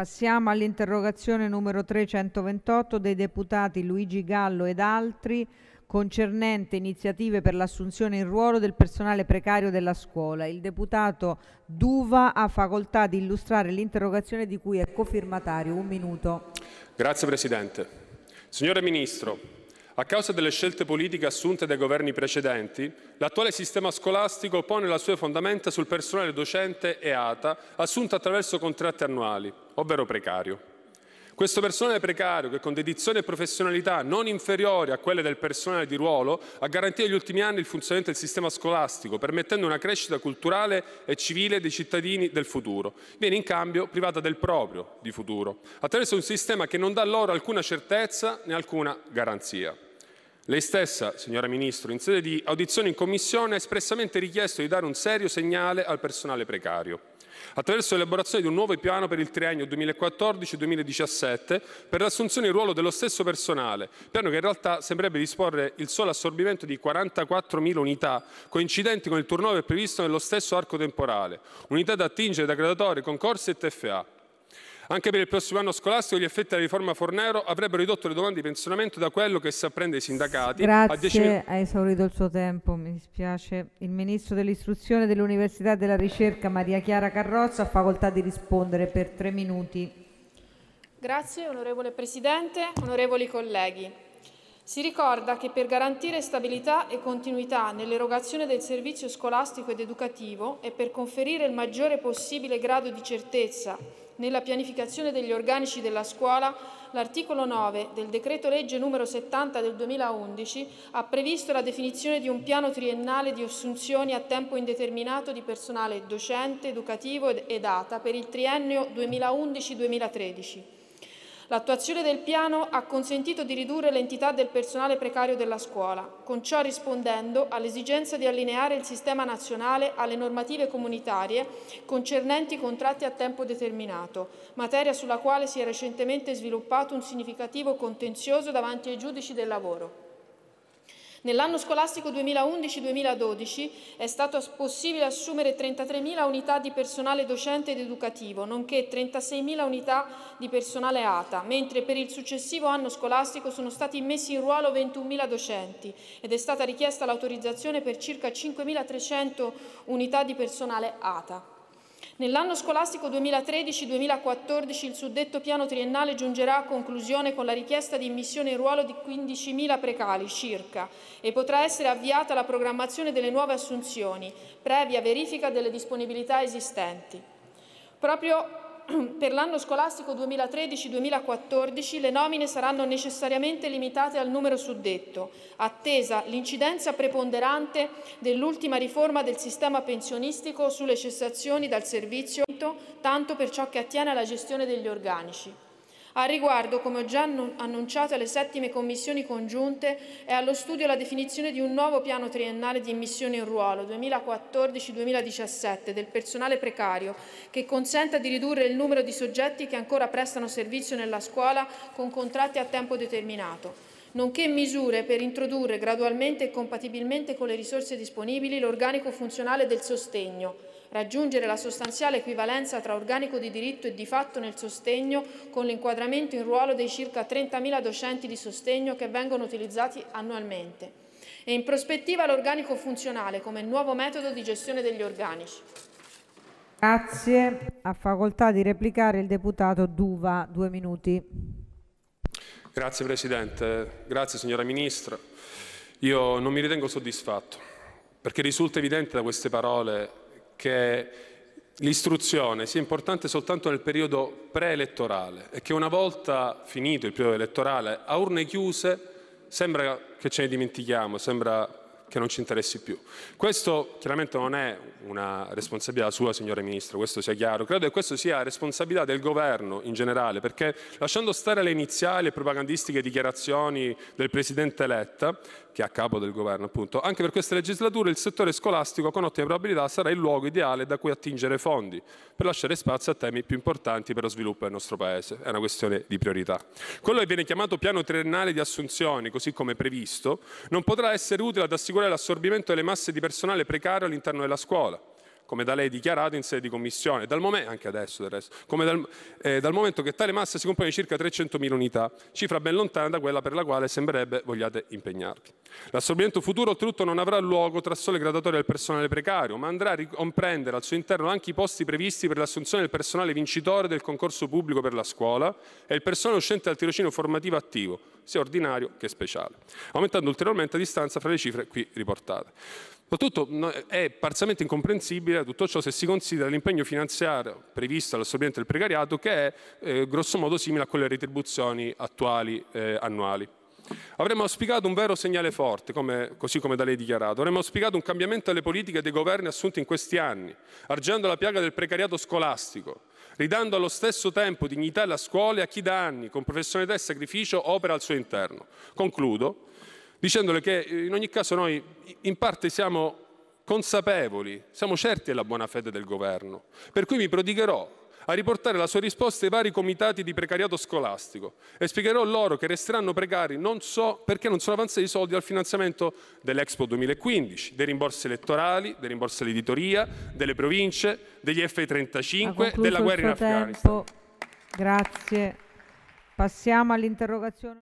Passiamo all'interrogazione numero 328 dei deputati Luigi Gallo ed altri concernente iniziative per l'assunzione in ruolo del personale precario della scuola. Il deputato Duva ha facoltà di illustrare l'interrogazione di cui è cofirmatario. Un minuto. Grazie Presidente. Signore Ministro, a causa delle scelte politiche assunte dai governi precedenti, l'attuale sistema scolastico pone le sue fondamenta sul personale docente e ATA assunto attraverso contratti annuali, ovvero precario. Questo personale precario, che con dedizione e professionalità non inferiori a quelle del personale di ruolo, ha garantito negli ultimi anni il funzionamento del sistema scolastico, permettendo una crescita culturale e civile dei cittadini del futuro, viene in cambio privata del proprio di futuro, attraverso un sistema che non dà loro alcuna certezza né alcuna garanzia. Lei stessa, signora Ministro, in sede di audizione in Commissione ha espressamente richiesto di dare un serio segnale al personale precario attraverso l'elaborazione di un nuovo piano per il triennio 2014-2017 per l'assunzione in ruolo dello stesso personale, piano che in realtà sembrerebbe disporre il solo assorbimento di 44.000 unità, coincidenti con il turnover previsto nello stesso arco temporale, unità da attingere da graduatorie, concorsi e TFA. Anche per il prossimo anno scolastico gli effetti della riforma Fornero avrebbero ridotto le domande di pensionamento da quello che si apprende ai sindacati. Grazie, ha esaurito il suo tempo, mi dispiace. Il Ministro dell'Istruzione, dell'Università e della Ricerca, Maria Chiara Carrozza, ha facoltà di rispondere per tre minuti. Grazie, onorevole Presidente, onorevoli colleghi. Si ricorda che per garantire stabilità e continuità nell'erogazione del servizio scolastico ed educativo e per conferire il maggiore possibile grado di certezza nella pianificazione degli organici della scuola, l'articolo 9 del decreto legge numero 70 del 2011 ha previsto la definizione di un piano triennale di assunzioni a tempo indeterminato di personale docente, educativo ed ATA per il triennio 2011-2013. L'attuazione del piano ha consentito di ridurre l'entità del personale precario della scuola, con ciò rispondendo all'esigenza di allineare il sistema nazionale alle normative comunitarie concernenti i contratti a tempo determinato, materia sulla quale si è recentemente sviluppato un significativo contenzioso davanti ai giudici del lavoro. Nell'anno scolastico 2011-2012 è stato possibile assumere 33.000 unità di personale docente ed educativo, nonché 36.000 unità di personale ATA, mentre per il successivo anno scolastico sono stati messi in ruolo 21.000 docenti ed è stata richiesta l'autorizzazione per circa 5.300 unità di personale ATA. Nell'anno scolastico 2013-2014 il suddetto piano triennale giungerà a conclusione con la richiesta di immissione in ruolo di 15.000 precari circa e potrà essere avviata la programmazione delle nuove assunzioni, previa verifica delle disponibilità esistenti. Proprio per l'anno scolastico 2013-2014 le nomine saranno necessariamente limitate al numero suddetto, attesa l'incidenza preponderante dell'ultima riforma del sistema pensionistico sulle cessazioni dal servizio, tanto per ciò che attiene alla gestione degli organici. A riguardo, come ho già annunciato alle settime commissioni congiunte, è allo studio la definizione di un nuovo piano triennale di immissione in ruolo 2014-2017 del personale precario che consenta di ridurre il numero di soggetti che ancora prestano servizio nella scuola con contratti a tempo determinato nonché misure per introdurre gradualmente e compatibilmente con le risorse disponibili l'organico funzionale del sostegno, raggiungere la sostanziale equivalenza tra organico di diritto e di fatto nel sostegno con l'inquadramento in ruolo dei circa 30.000 docenti di sostegno che vengono utilizzati annualmente e in prospettiva l'organico funzionale come nuovo metodo di gestione degli organici. Grazie. Ha facoltà di replicare il deputato Duva. Due minuti. Grazie Presidente. Grazie signora Ministra. Io non mi ritengo soddisfatto perché risulta evidente da queste parole che l'istruzione sia importante soltanto nel periodo preelettorale e che una volta finito il periodo elettorale a urne chiuse sembra che ce ne dimentichiamo, sembra che non ci interessi più. Questo chiaramente non è una responsabilità sua, signore Ministro, questo sia chiaro. Credo che questo sia responsabilità del Governo in generale, perché lasciando stare le iniziali e propagandistiche dichiarazioni del Presidente Letta, che è a capo del governo appunto, anche per questa legislatura il settore scolastico con ottime probabilità sarà il luogo ideale da cui attingere fondi per lasciare spazio a temi più importanti per lo sviluppo del nostro Paese. È una questione di priorità. Quello che viene chiamato piano triennale di assunzioni, così come previsto, non potrà essere utile ad assicurare l'assorbimento delle masse di personale precario all'interno della scuola come da lei dichiarato in sede di commissione, dal momento, anche adesso del resto, come dal, eh, dal momento che tale massa si compone di circa 300.000 unità, cifra ben lontana da quella per la quale sembrerebbe vogliate impegnarvi. L'assorbimento futuro oltretutto non avrà luogo tra sole gradatorie del personale precario, ma andrà a ricomprendere al suo interno anche i posti previsti per l'assunzione del personale vincitore del concorso pubblico per la scuola e il personale uscente dal tirocinio formativo attivo, sia ordinario che speciale, aumentando ulteriormente la distanza fra le cifre qui riportate. Soprattutto è parzialmente incomprensibile tutto ciò se si considera l'impegno finanziario previsto all'assorbimento del precariato che è eh, grosso modo simile a quelle retribuzioni attuali eh, annuali. Avremmo auspicato un vero segnale forte, come, così come da lei dichiarato. Avremmo auspicato un cambiamento delle politiche dei governi assunti in questi anni, argendo la piaga del precariato scolastico, ridando allo stesso tempo dignità alla scuola e a chi da anni, con professionalità e sacrificio, opera al suo interno. Concludo dicendole che eh, in ogni caso noi in parte siamo consapevoli, siamo certi della buona fede del governo, per cui mi prodigherò a riportare la sua risposta ai vari comitati di precariato scolastico e spiegherò loro che resteranno precari non so perché non sono avanzati i soldi al finanziamento dell'Expo 2015, dei rimborsi elettorali, dei rimborsi all'editoria, delle province, degli F-35, della guerra in Afghanistan. Grazie. Passiamo all'interrogazione.